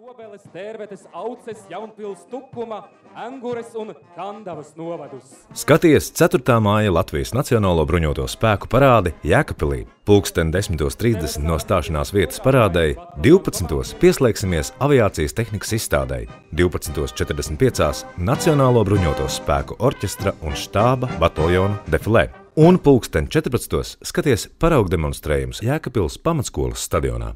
Dobeles, Tērvetes, Auces, Jaunpils, Tukuma, Angures un Kandavas novadus. Skaties 4. māja Latvijas Nacionālo bruņoto spēku parādi Jēkabpilī. Pulksten 10.30 no stāšanās vietas parādei, 12. pieslēgsimies aviācijas tehnikas izstādei, 12.45. Nacionālo bruņoto spēku orķestra un štāba bataljonu defilē. Un pulksten 14. skaties paraugdemonstrējumus Jēkabpils pamatskolas stadionā.